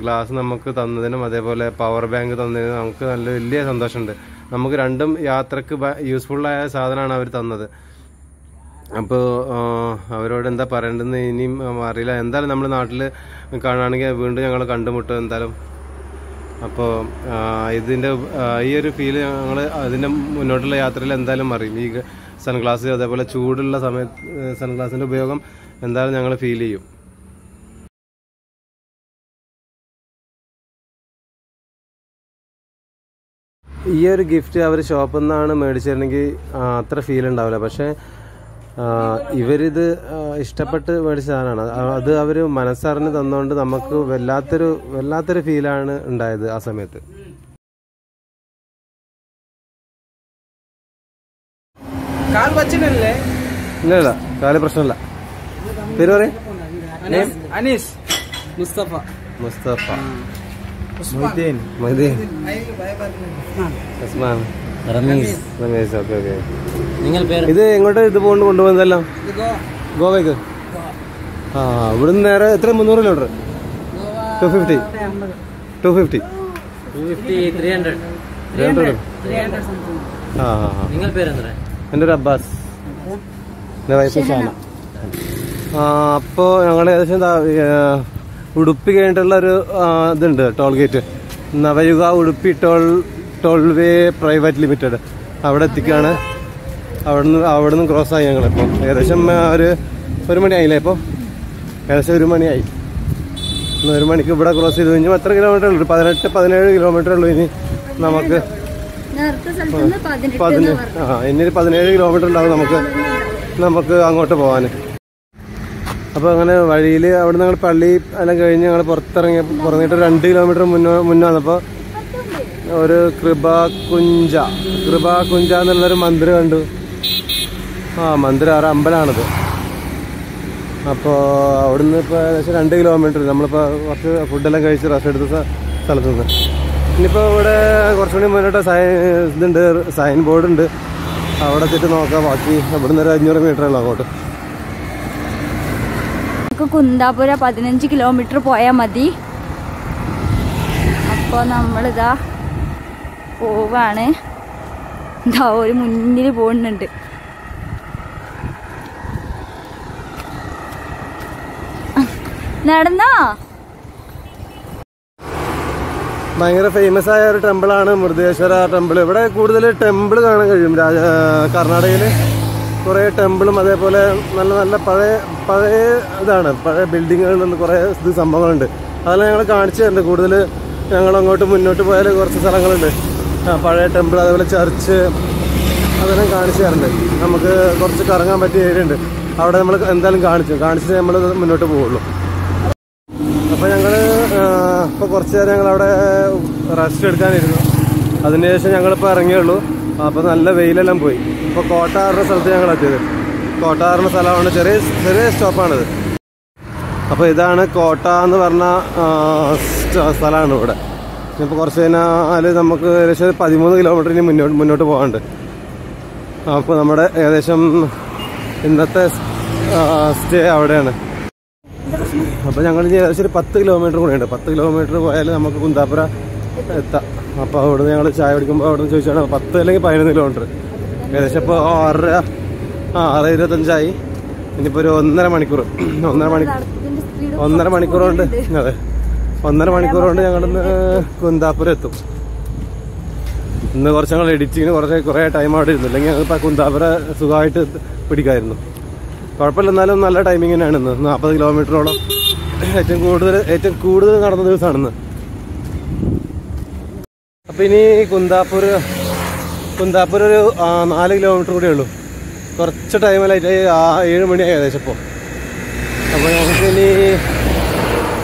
ഗ്ലാസ് നമുക്ക് തന്നതിനും അതേപോലെ പവർ ബാങ്ക് തന്നതിനും നമുക്ക് നല്ല വലിയ സന്തോഷമുണ്ട്. നമുക്ക് രണ്ടും യാത്രയ്ക്ക് യൂസ്ഫുള്ളായ സാധനമാണ് അവർ തന്നത്. അപ്പോൾ അവരോട് എന്താ പറയേണ്ടതെന്ന് ഇനിയും അറിയില്ല. എന്തായാലും നമ്മൾ നാട്ടിൽ കാണുകയാണെങ്കിൽ വീണ്ടും ഞങ്ങൾ കണ്ടുമുട്ടും എന്തായാലും. അപ്പോൾ ഇതിന്റെ ഈ ഒരു ഫീൽ ഞങ്ങൾ അതിന്റെ മുന്നോട്ടുള്ള യാത്രയിൽ എന്തായാലും അറിയും. ഈ സൺഗ്ലാസ് അതേപോലെ ചൂടുള്ള സമയത്ത് സൺഗ്ലാസിന്റെ ഉപയോഗം എന്തായാലും ഞങ്ങൾ ഫീൽ ചെയ്യും. ഈ ഒരു ഗിഫ്റ്റ് അവർ ഷോപ്പിൽ നിന്നാണ് മേടിച്ചിരുന്നെങ്കിൽ അത്ര ഫീൽ ഉണ്ടാവില്ല. പക്ഷേ ഇവരിത് ഇഷ്ടപ്പെട്ട് മേടിച്ച സാധനമാണ് അത് അവർ മനസ്സറിഞ്ഞ് തന്നുകൊണ്ട് നമുക്ക് വല്ലാത്തൊരു വല്ലാത്തൊരു ഫീലാണ് ഉണ്ടായത് ആ സമയത്ത്. ഇല്ല ഇല്ല കാൽ പ്രശ്നമില്ല. പേര് പറയും. Anees. Mustafa. Mustafa. Moideen Muhyiddin. Usman Rameez Ramesh okay okay നിങ്ങൾ പേര്? ഇത് എങ്ങോട്ട് ഇത് പോകൊണ്ട് കൊണ്ടുപോകുന്നതല്ലോ? ഗോവയ്ക്ക്? ആ ഇവിടുന്ന് നേരെ എത്ര? മുന്നൂറ് kilometre. Two fifty two fifty three hundred ആ നിങ്ങൾ പേരെന്താ എന്റെ ഒരു അബ്ബാസ്. എന്റെ വയസ്സ് ഷാന ആ അപ്പോൾ ഞങ്ങൾ ഏകദേശം ഉടുപ്പി കഴിഞ്ഞിട്ടുള്ള ഒരു ഇതുണ്ട് toll gate Navayuga Udupi toll toll way private limited. അവിടെ എത്തിക്കുകയാണ് അവിടുന്ന് അവിടുന്ന് ക്രോസ് ആയി ഞങ്ങൾ ഞങ്ങളിപ്പോൾ ഏകദേശം ഒരു ഒരു മണിയായില്ലേ ഇപ്പോൾ ഏകദേശം ഒരു മണിയായി. ഒരു മണിക്ക് ഇവിടെ ക്രോസ് ചെയ്ത്. കഴിഞ്ഞാൽ എത്ര കിലോമീറ്റർ ഉള്ളൂ പതിനെട്ട് പതിനേഴ് കിലോമീറ്റർ ഉള്ളൂ ഇനി നമുക്ക്. പതിനേഴ് ആ ഇനി പതിനേഴ് കിലോമീറ്റർ ഉണ്ടാവും നമുക്ക് നമുക്ക് അങ്ങോട്ട് പോകാൻ അപ്പോൾ അങ്ങനെ വഴിയിൽ അവിടെ ഞങ്ങൾ പള്ളി എല്ലാം കഴിഞ്ഞ് ഞങ്ങൾ പുറത്തിറങ്ങി പുറങ്ങിയിട്ട് രണ്ട് കിലോമീറ്റർ മുന്നോ മുന്നേ വന്നപ്പോൾ ഒരു കൃപാകുഞ്ച. കൃപാകുഞ്ച എന്നുള്ളൊരു മന്ദിരം കണ്ടു. ആ മന്ദിരം ആ അമ്പലമാണിത് അപ്പോൾ അവിടുന്ന് ഇപ്പോൾ ഏകദേശം രണ്ട് കിലോമീറ്റർ. നമ്മളിപ്പോൾ കുറച്ച് ഫുഡെല്ലാം കഴിച്ച് റെസ്റ്റ് എടുത്ത സ്ഥ- സ്ഥലത്ത് നിന്ന്. ഇനിയിപ്പോൾ ഇവിടെ കുറച്ചുകൂടി മുന്നോട്ട് സൈൻ ഇതുണ്ട് സൈൻ ബോർഡ് ഉണ്ട് അവിടെ എത്തിയിട്ട് നോക്കാം. ബാക്കി ഇവിടുന്ന് ഒരു അഞ്ഞൂറ് മീറ്റർ ഉള്ളൂ അങ്ങോട്ട്. കുന്താപുര പതിനഞ്ച് കിലോമീറ്റർ പോയാൽ മതി. അപ്പോൾ നമ്മളിതാ പോവാണ്. എന്താ ഒരു മുന്നിൽ പോകുന്നുണ്ട് നടന്നോ? ഭയങ്കര ഫേമസ് ആയ ഒരു ടെമ്പിളാണ് മൃദേശ്വര ടെമ്പിൾ ഇവിടെ കൂടുതൽ ടെമ്പിൾ കാണാൻ കഴിയും കർണാടകയിൽ കുറേ ടെമ്പിളും അതേപോലെ നല്ല നല്ല പഴയ പഴയ ഇതാണ്. പഴയ ബിൽഡിങ്ങുകളിൽ കുറേ ഇത് സംഭവങ്ങളുണ്ട്. അതെല്ലാം ഞങ്ങൾ കാണിച്ചു തരുന്നുണ്ട് കൂടുതൽ ഞങ്ങൾ അങ്ങോട്ട് മുന്നോട്ട് പോയാൽ കുറച്ച് സ്ഥലങ്ങളുണ്ട്. പഴയ ടെമ്പിൾ അതേപോലെ ചർച്ച് അതെല്ലാം കാണിച്ചു തരുന്നുണ്ട് നമുക്ക് കുറച്ച് കറങ്ങാൻ പറ്റിയ ഏരിയ ഉണ്ട്. അവിടെ നമ്മൾ എന്തായാലും കാണിച്ചു. കാണിച്ചിട്ട് നമ്മൾ മുന്നോട്ട് പോവുള്ളൂ. അപ്പോൾ ഞങ്ങൾ ഇപ്പോൾ കുറച്ച് നേരം ഞങ്ങൾ അവിടെ റെസ്റ്റ് എടുക്കാനിരുന്നു അതിനുശേഷം ഞങ്ങളിപ്പോൾ ഇറങ്ങിയുള്ളൂ. അപ്പോൾ നല്ല വെയിലെല്ലാം പോയി. ഇപ്പോൾ കോട്ടാറിന്റെ സ്ഥലത്ത് ഞങ്ങൾ എത്തിയത്. കോട്ടാറിന്റെ സ്ഥലമാണ് ചെറിയ ചെറിയ സ്റ്റോപ്പാണിത്. അപ്പോൾ ഇതാണ് കോട്ട എന്ന് പറഞ്ഞ സ്ഥലമാണ് ഇവിടെ. ഇപ്പോൾ കുറച്ച് കഴിഞ്ഞാൽ നമുക്ക് ഏകദേശം പതിമൂന്ന് കിലോമീറ്ററിന് മുന്നോട്ട് മുന്നോട്ട് പോകാനുണ്ട് അപ്പോൾ നമ്മുടെ ഏകദേശം ഇന്നത്തെ സ്റ്റേ അവിടെയാണ്. അപ്പോൾ ഞങ്ങൾ ഇനി ഏകദേശം ഒരു പത്ത് കിലോമീറ്റർ കൂടെ ഉണ്ട്. പത്ത് കിലോമീറ്റർ പോയാൽ നമുക്ക് കുന്താപ്പുര എത്താം. അപ്പോൾ അവിടുന്ന് ഞങ്ങൾ ചായ കുടിക്കുമ്പോൾ നിന്ന് ചോദിച്ചാണ് പത്ത് അല്ലെങ്കിൽ പതിനൊന്ന് കിലോമീറ്റർ ഏകദേശം ഇപ്പോൾ ആറര ആ ആറ് ഇരുപത്തഞ്ചായി. ഇനിയിപ്പോൾ ഒരു ഒന്നര മണിക്കൂർ. ഒന്നര മണിക്കൂർ ഒന്നര മണിക്കൂർ കൊണ്ട് അതെ. ഒന്നര മണിക്കൂർ കൊണ്ട് ഞങ്ങളിന്ന് കുന്താപുരം എത്തും. ഇന്ന് കുറച്ച് ഞങ്ങൾ എഡിറ്റിങ്ങിന് കുറച്ച് കുറേ ടൈം അവിടെ ഇരുന്നു. അല്ലെങ്കിൽ ഞങ്ങൾ കുന്താപുര സുഖമായിട്ട് പിടിക്കായിരുന്നു. കുഴപ്പമില്ല. എന്നാലും നല്ല ടൈമിംഗ് തന്നെയാണ് ഇന്ന്. നാൽപ്പത് കിലോമീറ്ററോളം ഏറ്റവും കൂടുതൽ ഏറ്റവും കൂടുതൽ നടന്ന ദിവസമാണ് ഇന്ന്. അപ്പം ഇനി കുന്താപ്പൂർ കുന്താപ്പൂർ ഒരു നാല് കിലോമീറ്റർ കൂടെ ഉള്ളൂ. കുറച്ച് ടൈമിലായിട്ട് ആ ഏഴ് മണിയായി ഏകദേശം ഇപ്പോൾ അപ്പോൾ ഞങ്ങൾക്ക് ഇനി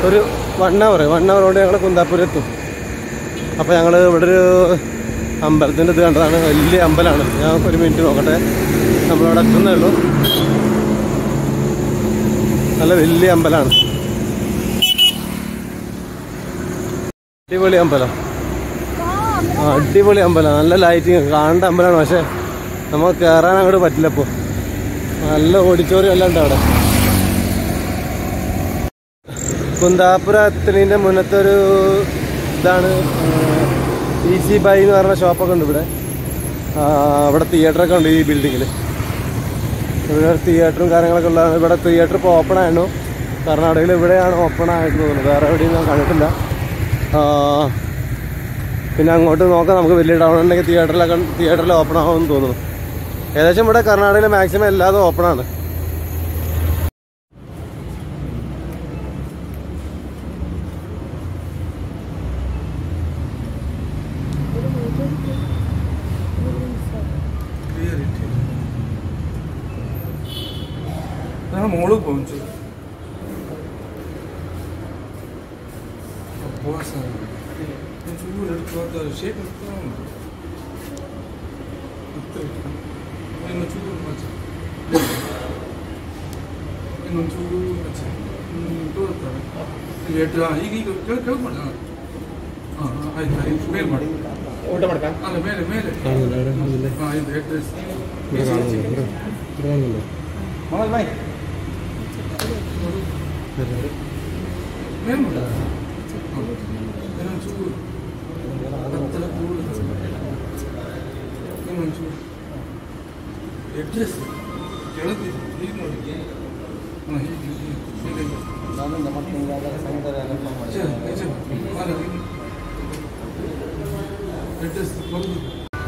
ഒരു വൺ അവർ വൺ അവർ കൊണ്ട് ഞങ്ങൾ കുന്താപ്പൂർ എത്തും. അപ്പോൾ ഞങ്ങൾ ഇവിടെ ഒരു അമ്പലത്തിന്റെ ഇത് കണ്ടതാണ്. വലിയ അമ്പലമാണ് ഞാൻ ഒരു മിനിറ്റ് നോക്കട്ടെ. നമ്മളവിടെ എത്തുന്നേ ഉള്ളൂ. നല്ല വലിയ അമ്പലമാണ് അടിപൊളി അമ്പലം. അടിപൊളി അമ്പലം. നല്ല ലൈറ്റിങ് കാണേണ്ട അമ്പലമാണ് പക്ഷെ നമുക്ക് കയറാൻ അങ്ങോട്ട് പറ്റില്ല ഇപ്പോൾ നല്ല ഓഡിറ്റോറിയം എല്ലാം ഉണ്ട് അവിടെ. കുന്താപുര എത്തുന്നതിന്റെ മുന്നത്തെ ഒരു ഇതാണ് സി ബൈ എന്ന് പറഞ്ഞ ഷോപ്പൊക്കെ ഉണ്ട് ഇവിടെ. അവിടെ തിയേറ്ററൊക്കെ ഉണ്ട് ഈ ബിൽഡിങ്ങിൽ ഇവിടെ തിയേറ്ററും കാര്യങ്ങളൊക്കെ ഉള്ളതാണ്. ഇവിടെ തിയേറ്റർ ഇപ്പോൾ ഓപ്പൺ ആയിരുന്നു. കർണാടകയിൽ ഇവിടെയാണ് ഓപ്പൺ ആയിട്ട് തോന്നുന്നത് വേറെ എവിടെയും ഞാൻ കണ്ടിട്ടില്ല. പിന്നെ അങ്ങോട്ട് നോക്കാം നമുക്ക് വലിയ ടൗൺ ഉണ്ടെങ്കിൽ തിയേറ്ററിലൊക്കെ തിയേറ്ററിൽ ഓപ്പൺ ആവുമെന്ന് തോന്നുന്നു. ഏകദേശം ഇവിടെ കർണാടകയിലെ മാക്സിമം എല്ലാതും ഞാൻ മോൾ പോഞ്ചു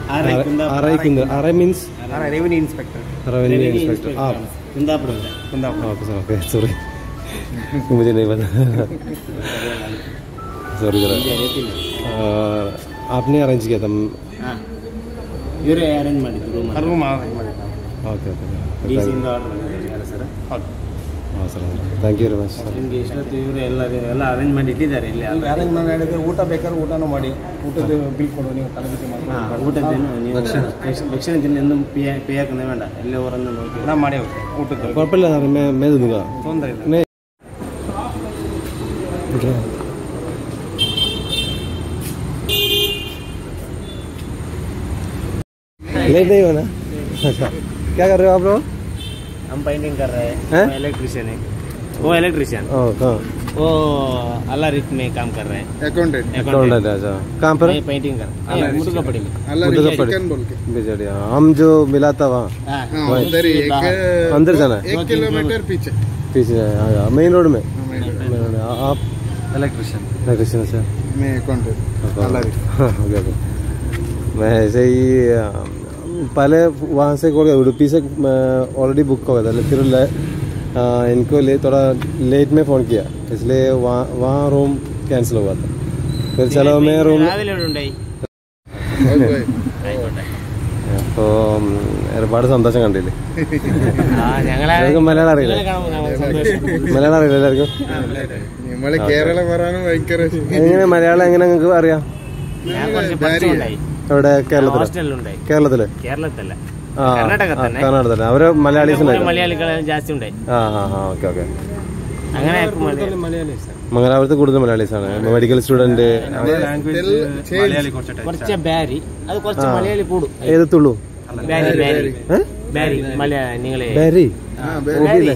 Arai kunda, arai means arai revenue inspector. Arai inspector. Ah, kunda apa? Kunda apa? Ah, Oke, sorry. Kamu jadi apa? Sorry, sorry. Apa yang uh, arrange kita? Ah, ini arrange mana? Rumah. Rumah. Okay okay ಡಿಸಿಯಿಂದ order sir? ಹೌದು. ಹಾಂ sir thank you very much sir ನಿಮಗೆ ಇಷ್ಟೊತ್ತು ಇವರು ಎಲ್ಲ ಎಲ್ಲ arrange ಮಾಡಿ ಇಟ್ಟಿದ್ದಾರೆ ಇಲ್ಲಿ ಅಲ್ಲಿ ಅರೇಂಜ್ ಮಾಡಿ ಹೇಳಿದ್ರೆ ಊಟ ಬೇಕಾದ್ರೆ ಊಟನೂ ಮಾಡಿ ಊಟದ ಬಿಲ್ ಕೊಡು ನೀವು ತರಬೇತಿ ಮಾಡಿ ಊಟದ್ದೇನು ನೀವು ದಕ್ಷಿಣ ಪೇ ಪೇಯಕ್ಕೆ ಬೇಡ ಎಲ್ಲೇ ಅವರನ್ನು ನೋಡಿ ನಾವು ಮಾಡಿ ಊಟದ ಕೊರಪಿಲ್ಲ ಸರ್ ಮೇದ ತೊಂದರೆ ಇಲ್ಲ. ಲೇಟ್ ಇವನ? क्या कर रहे हो आप लोग? हम पेंटिंग कर रहे हैं? हैं? इलेक्ट्रिशियन है। वो इलेक्ट्रिशियन हाँ। वो अलारिफ में काम कर रहे हैं। अकाउंटेंट अकाउंटेंट अच्छा। कहाँ पर? पेंटिंग कर मुर्गापड़ी में। हम जो मिला था वहाँ। हाँ, हाँ अंदर जाना है? एक किलोमीटर। पीछे। पीछे मेन रोड में? हाँ, मैं। मेन रोड में। आ- आप? इलेक्ट्रिशियन इलेक्ट्रिशियन से मैं अकाउंटेंट मैं ऐसे ही आ, पहले वहाँ से कॉल उडुपी से ऑलरेडी बुक हो गया था फिर ले- आ, इनको ले थोड़ा लेट में फ़ोन किया इसलिए वहाँ वहाँ रूम कैंसिल हुआ था फिर चलो मैं रूम രാവിലെ ഇവിടെ ഉണ്ടായി ഓക്കെ ആയിക്കോട്ടെ അപ്പോൾ ഒരുപാട് സന്തോഷം കണ്ടില്ലേ ആ ഞങ്ങളെ എല്ലാവർക്കും മലയാളം അറിയില്ലേ നിങ്ങളെ കാണുമ്പോൾ ഞങ്ങൾക്ക് സന്തോഷം മലയാളം അറിയില്ല എല്ലാവർക്കും നമ്മള് കേരളം വരാനും ഭയങ്കര എങ്ങനെ മലയാളം എങ്ങനെ നിങ്ങൾക്ക് അറിയാം ഞാൻ കുറച്ച് പഠിച്ചുണ്ടായി എവിടെ? കേരളത്തിൽ? ഹോസ്റ്റലിലുണ്ടായി. കേരളത്തിൽ? കേരളത്തിലല്ല. ആ കർണാടക ആ, തന്നെ കർണാടകത്തിൽ അവർ മലയാളീസ് മലയാളികളെ മലയാളികൾ ജാസ്തി ഉണ്ടായി ആ ആ ആ ഓക്കെ ഓക്കെ. അങ്ങനെ മലയാളി മംഗലാപുരത്ത് കൂടുതൽ മലയാളീസ് ആണ് മെഡിക്കൽ സ്റ്റുഡന്റ്. കുറച്ച് ബാരി. അത് കുറച്ച് മലയാളി കൂടും. ഏത് തുള്ളു ബാരി ബാരി ഏ? ബാരി മലയാളി നിങ്ങളെ ബാരി? ബാരി.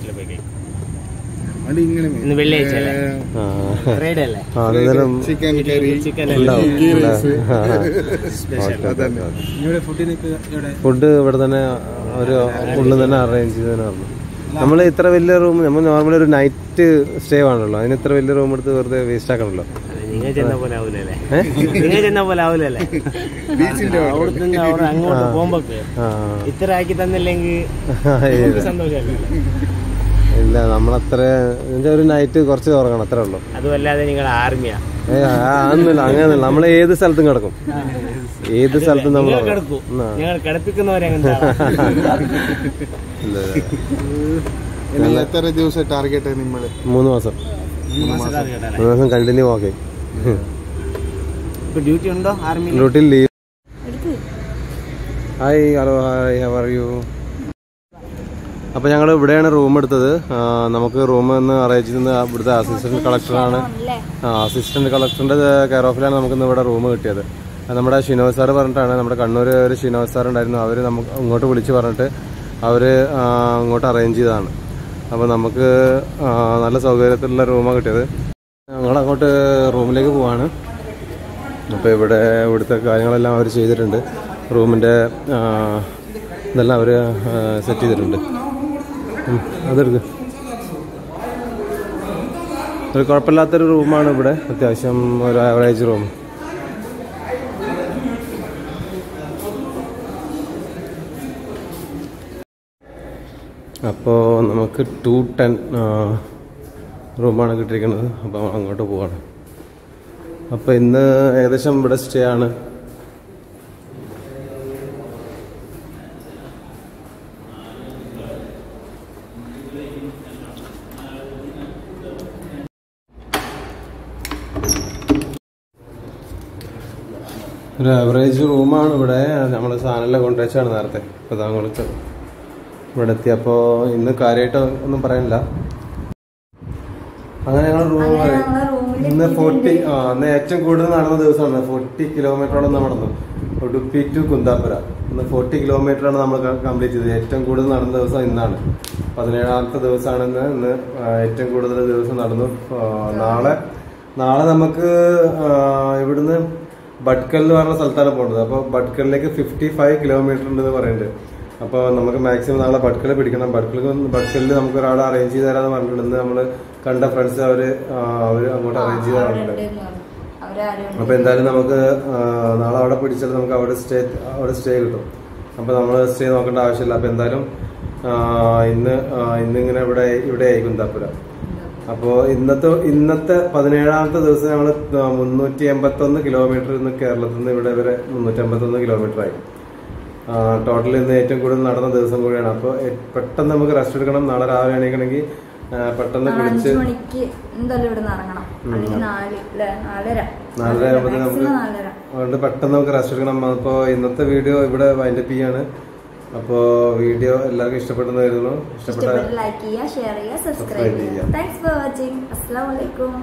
ഇന്ന് വെള്ളിയാഴ്ച ഫ്രൈഡേ അല്ലേ? ചിക്കൻ കറി ചിക്കൻ ഫുഡ് ഇവിടെ തന്നെ ഒരു ഉള്ളിൽ തന്നെ അറേഞ്ച് ചെയ്തതിനായിരുന്നു നമ്മൾ ഇത്ര വലിയ റൂം നമ്മൾ നോർമലി ഒരു നൈറ്റ് സ്റ്റേ ആണല്ലോ അതിന് ഇത്ര വലിയ റൂം എടുത്ത് വെറുതെ വേസ്റ്റ് ആക്കണല്ലോ നിങ്ങൾ ചെന്ന പോലെ ആവൂലല്ലേ? നിങ്ങൾ ചെന്ന പോലെ ആവൂലല്ലേ? ബീച്ചിന്റെ അവിടെ. നിന്ന് അങ്ങോട്ട് പോകുമ്പോ ഇത്ര ആക്കി തന്നില്ലെങ്കിൽ. സന്തോഷമല്ലേ? ഇല്ല നമ്മളത്ര ഒരു നൈറ്റ് കുറച്ച് ഉറങ്ങണം അത്രേ ഉള്ളൂ. അതുമല്ലാതെ നിങ്ങൾ ആർമിയാ അതൊന്നുമില്ല അങ്ങനെയൊന്നുമില്ല. നമ്മൾ ഏത് സ്ഥലത്തും കിടക്കും. ഏത് സ്ഥലത്തും നമ്മൾ ഞങ്ങൾ കിടപ്പിക്കുന്നവരെ എത്ര ദിവസം ടാർഗറ്റ് മൂന്ന് മാസം. മൂന്ന് മാസം. കണ്ടിന്യൂ ഓക്കെ ഇപ്പൊ ഡ്യൂട്ടി ഉണ്ടോ? Army duty leave hi hello hi how are you അപ്പോൾ ഞങ്ങൾ ഇവിടെയാണ് റൂം എടുത്തത്. നമുക്ക് റൂം ഒന്ന് അറേഞ്ച് ചെയ്യുന്ന ഇവിടുത്തെ അസിസ്റ്റന്റ് കളക്ടറാണ് അസിസ്റ്റന്റ് കളക്ടറിന്റെ കെയർ ഓഫിലാണ് നമുക്ക് ഇന്ന് ഇവിടെ റൂം കിട്ടിയത്. നമ്മുടെ ഷിനോ സാർ പറഞ്ഞിട്ടാണ് നമ്മുടെ കണ്ണൂർ ഒരു ഷിനോജ് സാർ ഉണ്ടായിരുന്നു. അവർ നമുക്ക് ഇങ്ങോട്ട് വിളിച്ച് പറഞ്ഞിട്ട് അവർ ഇങ്ങോട്ട് അറേഞ്ച് ചെയ്തതാണ്. അപ്പോൾ നമുക്ക് നല്ല സൗകര്യത്തിലുള്ള റൂമാണ് കിട്ടിയത്. ഞങ്ങൾ അങ്ങോട്ട് റൂമിലേക്ക് പോവാണ്. അപ്പോൾ ഇവിടെ ഇവിടുത്തെ കാര്യങ്ങളെല്ലാം അവർ ചെയ്തിട്ടുണ്ട്. റൂമിന്റെ ഇതെല്ലാം അവർ സെറ്റ് ചെയ്തിട്ടുണ്ട്. അതെടുക്ക്. ഒരു കുഴപ്പമില്ലാത്തൊരു റൂമാണ് ഇവിടെ. അത്യാവശ്യം ഒരു ആവറേജ് റൂം അപ്പോൾ നമുക്ക് ടു ടെൻ റൂമാണ് കിട്ടിയിരിക്കുന്നത്. അപ്പോൾ അങ്ങോട്ട് പോവാണ്. അപ്പോൾ ഇന്ന് ഏകദേശം ഇവിടെ സ്റ്റേ ആണ്. ഒരു ആവറേജ് റൂമാണ് ഇവിടെ. നമ്മൾ സാധനമെല്ലാം കൊണ്ടുവച്ചാണ് നേരത്തെ. ഇപ്പോൾ താങ്കളത്ത് ഇവിടെ എത്തിയപ്പോൾ ഇന്ന് കാര്യമായിട്ട് ഒന്നും പറയാനില്ല. അങ്ങനെ ഞങ്ങൾ റൂം ഇന്ന് ഫോർട്ടി ആ അന്ന് ഏറ്റവും കൂടുതൽ നടന്ന ദിവസമാണ്. ഫോർട്ടി കിലോമീറ്ററോളം നമ്മൾ നടന്നു ഉടുപ്പി ടു കുന്താപുര ഇന്ന് ഫോർട്ടി കിലോമീറ്ററാണ് നമ്മൾ കംപ്ലീറ്റ് ചെയ്തത്. ഏറ്റവും കൂടുതൽ നടന്ന ദിവസം ഇന്നാണ്. പതിനേഴാമത്തെ ദിവസമാണ് ഇന്ന്. ഇന്ന് ഏറ്റവും കൂടുതൽ ദിവസം നടന്നു. നാളെ നാളെ നമുക്ക് ഇവിടുന്ന് ബഡ്കൽ എന്ന് പറഞ്ഞ സ്ഥലത്താണ് പോകുന്നത് അപ്പോൾ ബഡ്കലിലേക്ക് ഫിഫ്റ്റി ഫൈവ് കിലോമീറ്റർ ഉണ്ടെന്ന് പറയുന്നുണ്ട് അപ്പോൾ നമുക്ക് മാക്സിമം നാളെ ബഡ്കൽ പിടിക്കണം. ബഡ്കൽ ബഡ്കലിൽ നമുക്ക് ഒരാളെ അറേഞ്ച് ചെയ്ത് തരാമെന്ന് പറഞ്ഞിട്ടുണ്ട്. ഇന്ന് നമ്മൾ കണ്ട ഫ്രണ്ട്സ് അവർ അവർ അങ്ങോട്ട് അറേഞ്ച് ചെയ്ത് തരാറുണ്ട്. അപ്പൊ എന്തായാലും നമുക്ക് നാളെ അവിടെ പിടിച്ചാൽ നമുക്ക് അവിടെ സ്റ്റേ അവിടെ സ്റ്റേ കിട്ടും. അപ്പൊ നമ്മൾ സ്റ്റേ നോക്കേണ്ട ആവശ്യമില്ല. അപ്പൊ എന്തായാലും ഇന്ന് ഇന്നിങ്ങനെ ഇവിടെ ഇവിടെ ആയിരിക്കും കുന്താപ്പുര അപ്പോൾ ഇന്നത്തെ ഇന്നത്തെ പതിനേഴാമത്തെ ദിവസം ഞങ്ങൾ മുന്നൂറ്റി എൺപത്തി ഒന്ന് കിലോമീറ്റർ ഇന്ന് കേരളത്തിൽ നിന്ന് ഇവിടെ വരെ മുന്നൂറ്റി അമ്പത്തി ഒന്ന് കിലോമീറ്റർ ആയി ടോട്ടൽ ഇന്ന് ഏറ്റവും കൂടുതൽ നടന്ന ദിവസം കൂടിയാണ്. അപ്പോൾ പെട്ടെന്ന് നമുക്ക് റെസ്റ്റ് എടുക്കണം. നാളെ രാവിലെ എണീക്കണമെങ്കിൽ പെട്ടെന്ന് കുളിച്ച് നാലര. നാലര ആകുമ്പോഴത്തേക്ക് നമുക്ക് അതുകൊണ്ട് പെട്ടെന്ന് നമുക്ക് റെസ്റ്റ് എടുക്കണം. അപ്പോൾ ഇന്നത്തെ വീഡിയോ ഇവിടെ വൈൻഡപ്പ് ചെയ്യാണ്. അപ്പോ വീഡിയോ എല്ലാവർക്കും ഇഷ്ടപ്പെട്ടെന്ന് കരുതുന്നു. ഇഷ്ടപ്പെട്ട ലൈക്ക് ചെയ്യുക ഷെയർ ചെയ്യുക സബ്സ്ക്രൈബ് ചെയ്യുക. താങ്ക്സ് ഫോർ വാച്ചിങ് അസ്സാം വലൈക്കും